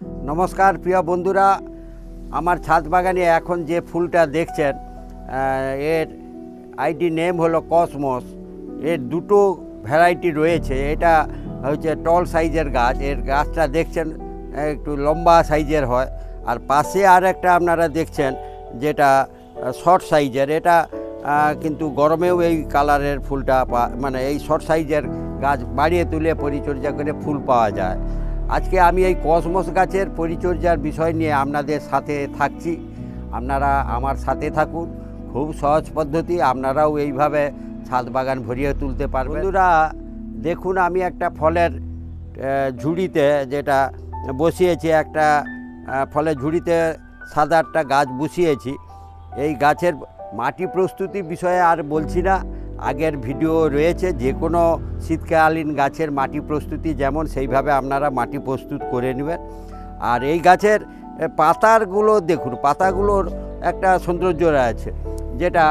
নমস্কার, প্রিয় বন্ধুরা। আমার ছাদ বাগানে এখন যে ফুলটা দেখছেন এর আইডি নেম হলো কসমস এর দুটো ভ্যারাইটি রয়েছে। এটা হচ্ছে টল সাইজের গাছ। এর গাছটা দেখছেন, একটু লম্বা সাইজের হয়। আর পাশে আর একটা আপনারা দেখছেন, যেটা শর্ট সাইজের এটা কিন্তু গরমেও এই কালারের ফুলটা মানে এই শর্ট সাইজের গাছ বাড়িয়ে তুলে পরিচর্যা করে ফুল পাওয়া যায়। আজকে আমি এই কসমস গাছের পরিচর্যার বিষয় নিয়ে আপনাদের সাথে থাকছি। আপনারা আমার সাথে থাকুন। খুব সহজ পদ্ধতি, আপনারাও এইভাবে ছাদ বাগান ভরিয়ে তুলতে পারবেন। বন্ধুরা, দেখুন, আমি একটা ফলের ঝুড়িতে যেটা বসিয়েছি, একটা ফলের ঝুড়িতে সাদা একটা গাছ বসিয়েছি। এই গাছের মাটি প্রস্তুতি বিষয়ে আর বলছি না। আগের ভিডিও রয়েছে, যে কোনো শীতকালীন গাছের মাটি প্রস্তুতি যেমন সেইভাবে আপনারা মাটি প্রস্তুত করে নেবেন। আর এই গাছের পাতারগুলো দেখুন, পাতাগুলোর একটা সৌন্দর্য আছে যেটা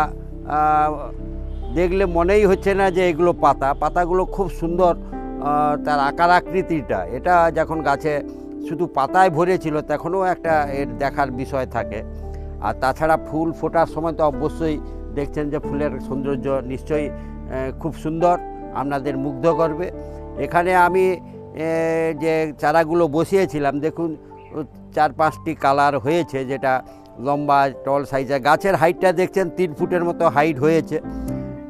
দেখলে মনেই হচ্ছে না যে এগুলো পাতা। পাতাগুলো খুব সুন্দর তার আকার আকৃতিটা। এটা যখন গাছে শুধু পাতায় ভরেছিল, তখনও একটা এর দেখার বিষয় থাকে। আর তাছাড়া ফুল ফোটার সময় তো অবশ্যই দেখছেন যে ফুলের সৌন্দর্য নিশ্চয়ই খুব সুন্দর, আপনাদের মুগ্ধ করবে। এখানে আমি যে চারাগুলো বসিয়েছিলাম, দেখুন চার পাঁচটি কালার হয়েছে, যেটা লম্বা, টল সাইজের, গাছের হাইটটা দেখছেন, তিন ফুটের মতো হাইট হয়েছে।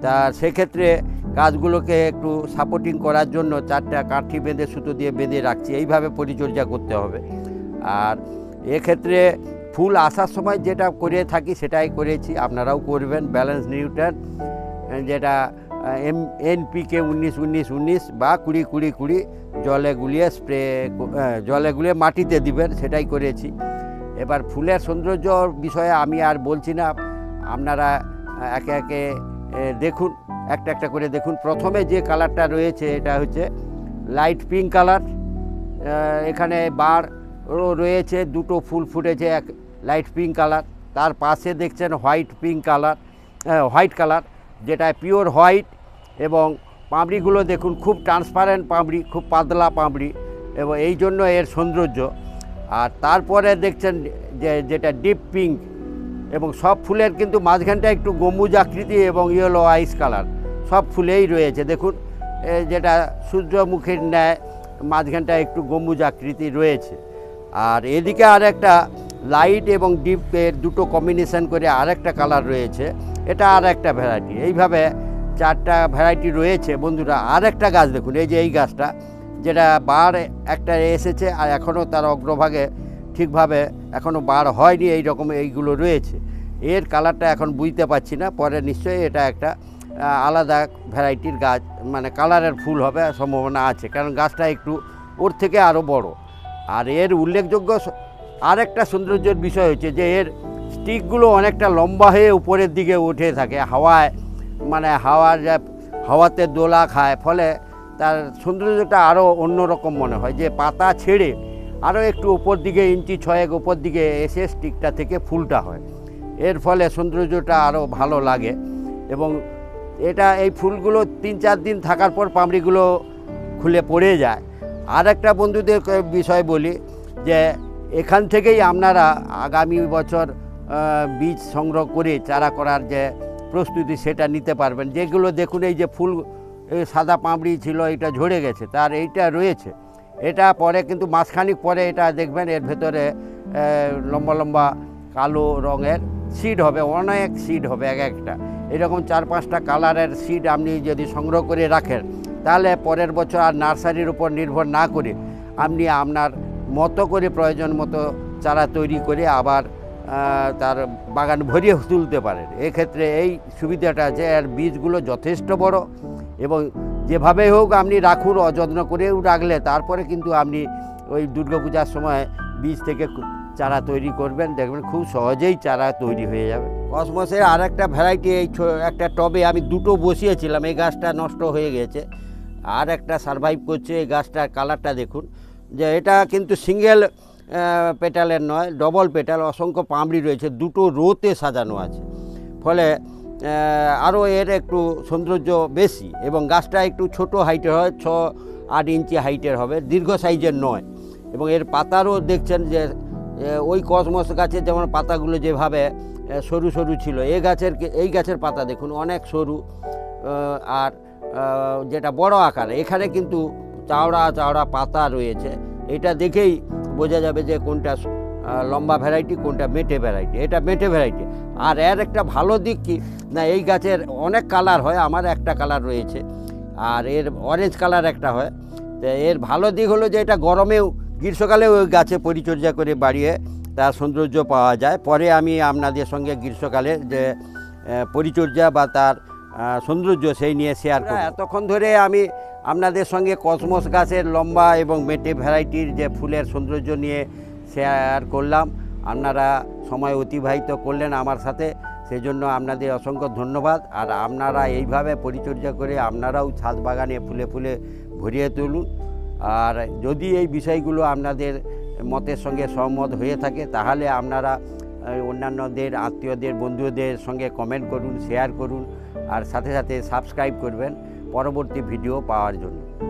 তা সেক্ষেত্রে গাছগুলোকে একটু সাপোর্টিং করার জন্য চারটা কাঠি বেঁধে, সুতো দিয়ে বেঁধে রাখছি, এইভাবে পরিচর্যা করতে হবে। আর এক্ষেত্রে ফুল আসার সময় যেটা করে থাকি সেটাই করেছি, আপনারাও করবেন। ব্যালেন্স নিউট্রেন যেটা এম এনপিকে উনিশ উনিশ উনিশ বা কুড়ি কুড়ি কুড়ি, জলে গুলিয়ে স্প্রে জলে গুলিয়ে মাটিতে দিবেন, সেটাই করেছি। এবার ফুলের সৌন্দর্য বিষয়ে আমি আর বলছি না, আপনারা একে একে দেখুন, একটা একটা করে দেখুন। প্রথমে যে কালারটা রয়েছে, এটা হচ্ছে লাইট পিঙ্ক কালার এখানে বার রয়েছে, দুটো ফুল ফুটেছে, এক লাইট পিঙ্ক কালার, তার পাশে দেখছেন white pink colour white colour, যেটা পিওর হোয়াইট এবং পাঁপড়িগুলো দেখুন খুব ট্রান্সপারেন্ট পাঁপড়ি খুব পাতলা পাঁপড়ি এবং এই জন্য এর সৌন্দর্য। আর তারপরে দেখছেন যে, যেটা ডিপ পিঙ্ক এবং সব ফুলের কিন্তু মাঝখানটা একটু গম্বুজ আকৃতি এবং ইয়েলো আইস কালার, সব ফুলেই রয়েছে। দেখুন যেটা সূর্যমুখীর ন্যায়, মাঝখানটা একটু গম্বুজ আকৃতি রয়েছে। আর এদিকে আর একটা লাইট এবং ডিপের দুটো কম্বিনেশন করে আরেকটা কালার রয়েছে। এটা আর একটা ভ্যারাইটি এইভাবে চারটা ভ্যারাইটি রয়েছে। বন্ধুরা আর একটা গাছ দেখুন, এই যে এই গাছটা, যেটা বার একটা এসেছে আর এখনও তার অগ্রভাগে ঠিকভাবে এখনও বার হয়নি এই রকম এইগুলো রয়েছে। এর কালারটা এখন বুঝতে পারছি না, পরে নিশ্চয়ই এটা একটা আলাদা ভ্যারাইটির গাছ মানে কালারের ফুল হবে, সম্ভাবনা আছে। কারণ গাছটা একটু ওর থেকে আরও বড়। আর এর উল্লেখযোগ্য স- আরেকটা সৌন্দর্যের বিষয় হচ্ছে যে এর স্টিকগুলো অনেকটা লম্বা হয়ে উপরের দিকে উঠে থাকে। হাওয়ায় মানে হাওয়ার যা হাওয়াতে দোলা খায়, ফলে তার সৌন্দর্যটা আরও অন্যরকম মনে হয়। যে পাতা ছেড়ে আরও একটু উপর দিকে ইঞ্চি ছয়েক উপর দিকে এসে স্টিকটা থেকে ফুলটা হয়। এর ফলে সৌন্দর্যটা আরও ভালো লাগে এবং এটা, এই ফুলগুলো তিন চার দিন থাকার পর পামড়িগুলো খুলে পড়ে যায়। আর একটা বন্ধুদের বিষয় বলি যে এখান থেকেই আপনারা আগামী বছর বীজ সংগ্রহ করে চারা করার যে প্রস্তুতি সেটা নিতে পারবেন। যেগুলো দেখুন, এই যে ফুল সাদা পাঁপড়ি ছিল, এটা ঝরে গেছে, তার এইটা রয়েছে। এটা পরে কিন্তু মাসখানিক পরে এটা দেখবেন, এর ভেতরে লম্বা লম্বা কালো রঙের সিড হবে, অনেক সিড হবে এক একটা। এরকম চার পাঁচটা কালারের সিড আপনি যদি সংগ্রহ করে রাখেন, তাহলে পরের বছর আর নার্সারির উপর নির্ভর না করে আপনি আপনার মতো করে প্রয়োজন মতো চারা তৈরি করে আবার তার বাগান ভরিয়ে তুলতে পারেন। এক্ষেত্রে এই সুবিধাটা আছে, এর বীজগুলো যথেষ্ট বড় এবং যেভাবে হোক আপনি রাখুন অযত্ন করেও রাখলে তারপরে কিন্তু আপনি ওই দুর্গাপূজার সময় বীজ থেকে চারা তৈরি করবেন। দেখবেন খুব সহজেই চারা তৈরি হয়ে যাবে। কসমসের আর একটা ভ্যারাইটি এই একটা টবে আমি দুটো বসিয়েছিলাম, এই গাছটা নষ্ট হয়ে গেছে। আর একটা সারভাইভ করছে, এই গাছটার কালারটা দেখুন। যে এটা কিন্তু সিঙ্গেল পেটালের নয় ডবল পেটাল, অসংখ্য পামড়ি রয়েছে, দুটো রোতে সাজানো আছে। ফলে আরও এর একটু সৌন্দর্য বেশি এবং গাছটা একটু ছোট হাইটের হয়, ছ, আট ইঞ্চি হাইটের হবে, দীর্ঘ সাইজের নয়। এবং এর পাতারও দেখছেন যে ওই কসমস গাছের যেমন পাতাগুলো যেভাবে সরু সরু ছিল এই গাছের এই গাছের পাতা দেখুন, অনেক সরু আর যেটা বড় আকার, এখানে কিন্তু চাওড়া চাওড়া পাতা রয়েছে। এটা দেখেই বোঝা যাবে যে কোনটা লম্বা ভ্যারাইটি কোনটা মেটে ভ্যারাইটি এটা মেটে ভ্যারাইটি আর এর একটা ভালো দিক কি? না, এই গাছের অনেক কালার হয়, আমার একটা কালার রয়েছে। আর এর অরেঞ্জ কালার একটা হয়। তো এর ভালো দিক হলো যে এটা গরমেও, গ্রীষ্মকালেও ওই গাছে পরিচর্যা করে বাড়িয়ে তার সৌন্দর্য পাওয়া যায়। পরে আমি আপনাদের সঙ্গে গ্রীষ্মকালে যে পরিচর্যা বা তার সৌন্দর্য সেই নিয়ে শেয়ার করব। এতক্ষণ ধরে আমি আপনাদের সঙ্গে কসমস গাছের লম্বা এবং মেটে ভ্যারাইটির যে ফুলের সৌন্দর্য নিয়ে শেয়ার করলাম। আপনারা সময় অতিবাহিত করলেন আমার সাথে সেই জন্য আপনাদের অসংখ্য ধন্যবাদ। আর আপনারা এইভাবে পরিচর্যা করে আপনারাও ছাদ বাগানে ফুলে ফুলে ভরিয়ে তুলুন। আর যদি এই বিষয়গুলো আপনাদের মতের সঙ্গে সহমত হয়ে থাকে তাহলে আপনারা অন্যান্যদের, আত্মীয়দের, বন্ধুদের সঙ্গে কমেন্ট করুন শেয়ার করুন, আর সাথে সাথে সাবস্ক্রাইব করবেন পরবর্তী ভিডিও পাওয়ার জন্য।